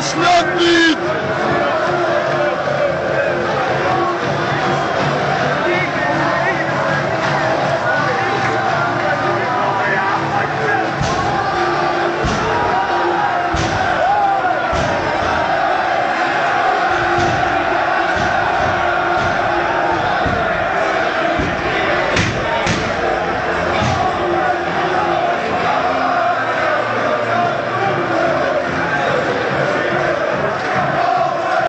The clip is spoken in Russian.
нас!